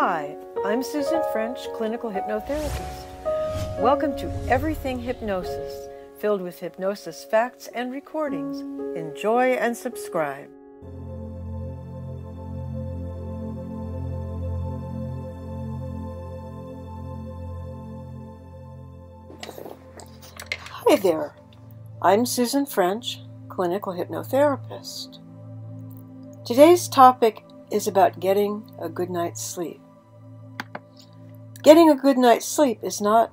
Hi, I'm Susan French, clinical hypnotherapist. Welcome to Everything Hypnosis, filled with hypnosis facts and recordings. Enjoy and subscribe. Hi there, I'm Susan French, clinical hypnotherapist. Today's topic is about getting a good night's sleep. Getting a good night's sleep is not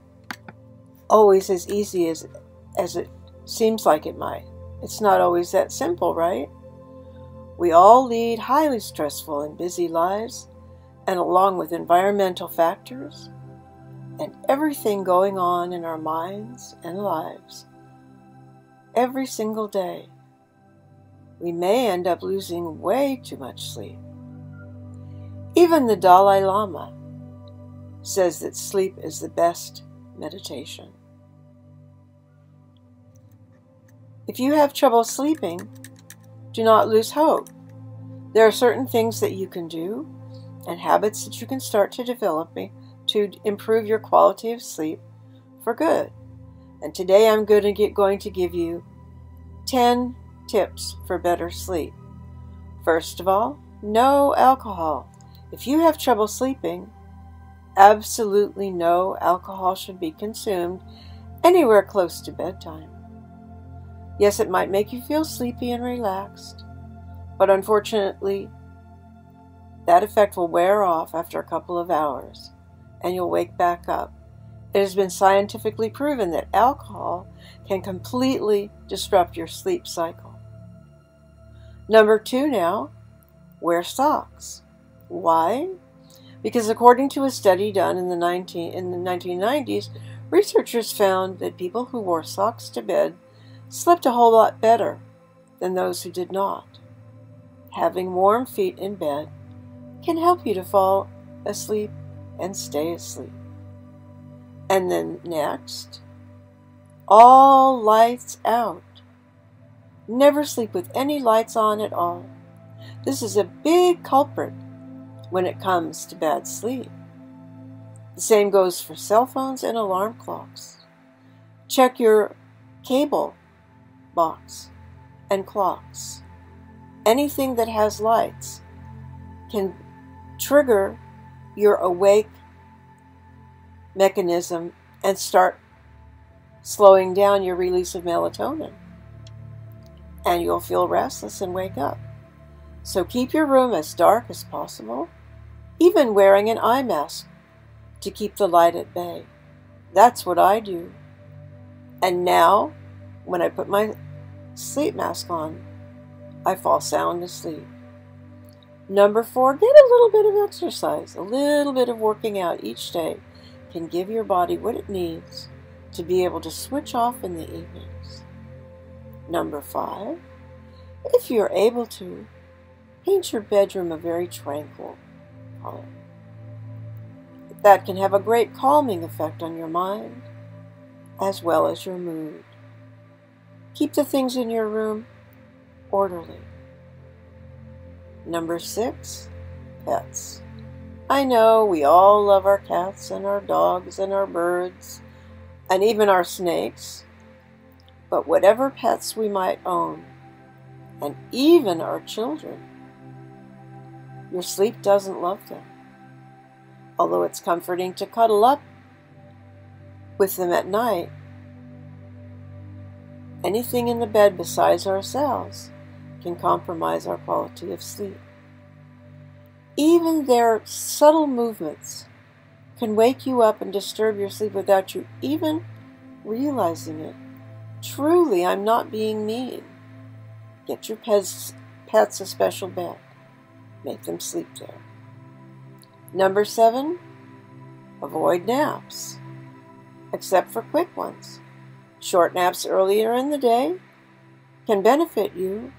always as easy as, as it seems like it might. It's not always that simple, right? We all lead highly stressful and busy lives, and along with environmental factors and everything going on in our minds and lives, every single day, we may end up losing way too much sleep. Even the Dalai Lama says that sleep is the best meditation. If you have trouble sleeping, do not lose hope. There are certain things that you can do and habits that you can start to develop to improve your quality of sleep for good. And today I'm going to, get, going to give you 10 tips for better sleep. First of all, no alcohol. If you have trouble sleeping, absolutely no alcohol should be consumed anywhere close to bedtime. Yes, it might make you feel sleepy and relaxed, but unfortunately, that effect will wear off after a couple of hours and you'll wake back up. It has been scientifically proven that alcohol can completely disrupt your sleep cycle. Number two now, wear socks. Why? Because according to a study done in the, 19, in the 1990s, researchers found that people who wore socks to bed slept a whole lot better than those who did not. Having warm feet in bed can help you to fall asleep and stay asleep. And then next, all lights out. Never sleep with any lights on at all. This is a big culprit when it comes to bad sleep. The same goes for cell phones and alarm clocks. Check your cable box and clocks. Anything that has lights can trigger your awake mechanism and start slowing down your release of melatonin. And you'll feel restless and wake up. So keep your room as dark as possible even wearing an eye mask to keep the light at bay. That's what I do. And now, when I put my sleep mask on, I fall sound asleep. Number four, get a little bit of exercise. A little bit of working out each day can give your body what it needs to be able to switch off in the evenings. Number five, if you're able to, paint your bedroom a very tranquil color. That can have a great calming effect on your mind as well as your mood. Keep the things in your room orderly. Number six, pets. I know we all love our cats and our dogs and our birds and even our snakes, but whatever pets we might own, and even our children, your sleep doesn't love them. Although it's comforting to cuddle up with them at night, anything in the bed besides ourselves can compromise our quality of sleep. Even their subtle movements can wake you up and disturb your sleep without you even realizing it. Truly, I'm not being mean. Get your pets, pets a special bed make them sleep there. Number seven, avoid naps, except for quick ones. Short naps earlier in the day can benefit you,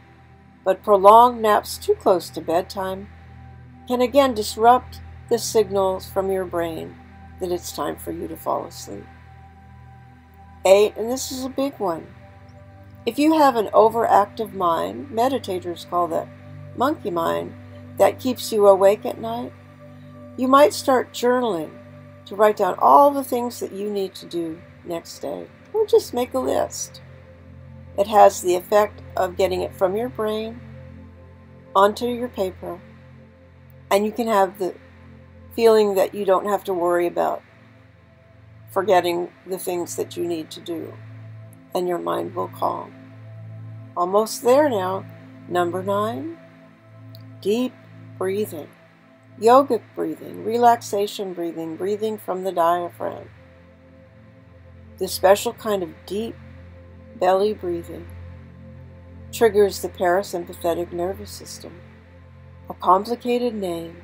but prolonged naps too close to bedtime can again disrupt the signals from your brain that it's time for you to fall asleep. Eight, and this is a big one. If you have an overactive mind, meditators call that monkey mind, that keeps you awake at night, You might start journaling to write down all the things that you need to do next day, or just make a list. It has the effect of getting it from your brain onto your paper, and you can have the feeling that you don't have to worry about forgetting the things that you need to do, and your mind will calm. Almost there now. Number nine, deep breathing, yogic breathing, relaxation breathing, breathing from the diaphragm. This special kind of deep belly breathing triggers the parasympathetic nervous system, a complicated name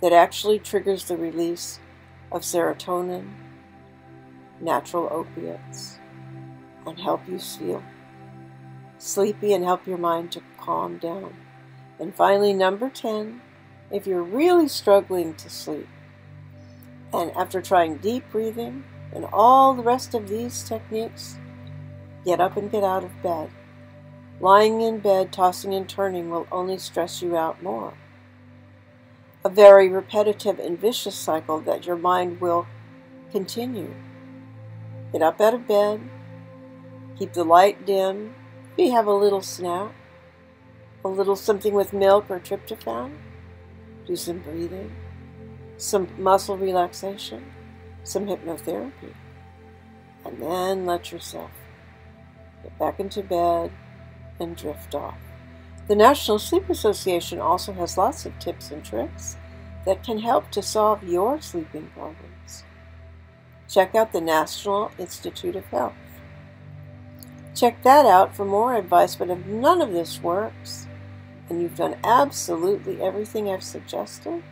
that actually triggers the release of serotonin, natural opiates, and help you feel sleepy and help your mind to calm down. And finally, number 10, if you're really struggling to sleep, and after trying deep breathing and all the rest of these techniques, get up and get out of bed. Lying in bed, tossing and turning will only stress you out more. A very repetitive and vicious cycle that your mind will continue. Get up out of bed, keep the light dim, Maybe have a little snack, a little something with milk or tryptophan. Do some breathing, some muscle relaxation, some hypnotherapy. And then let yourself get back into bed and drift off. The National Sleep Association also has lots of tips and tricks that can help to solve your sleeping problems. Check out the National Institute of Health. Check that out for more advice, but if none of this works, and you've done absolutely everything I've suggested,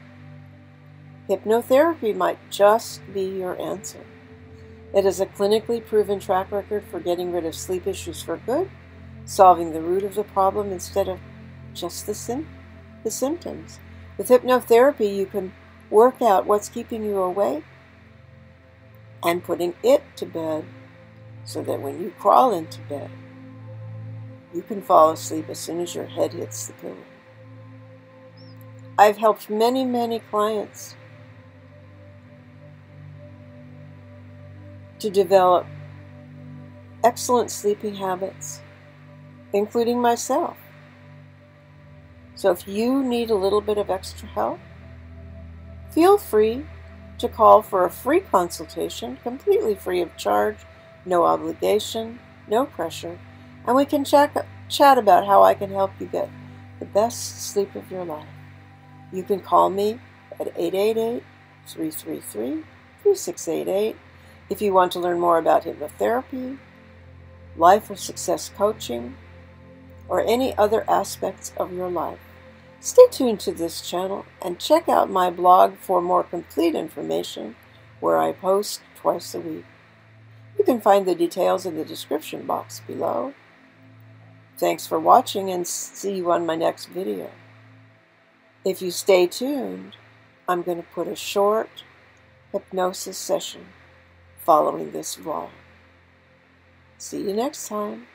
hypnotherapy might just be your answer. It is a clinically proven track record for getting rid of sleep issues for good, solving the root of the problem instead of just the, sim- the symptoms. With hypnotherapy, you can work out what's keeping you awake and putting it to bed so that when you crawl into bed, you can fall asleep as soon as your head hits the pillow. I've helped many, many clients to develop excellent sleeping habits, including myself. So if you need a little bit of extra help, feel free to call for a free consultation, completely free of charge no obligation, no pressure, and we can chat, chat about how I can help you get the best sleep of your life. You can call me at 888 333 3688 if you want to learn more about hypnotherapy, life or success coaching, or any other aspects of your life. Stay tuned to this channel and check out my blog for more complete information where I post twice a week. You can find the details in the description box below. Thanks for watching and see you on my next video. If you stay tuned, I'm going to put a short hypnosis session following this vlog. See you next time.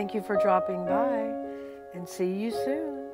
Thank you for dropping by and see you soon.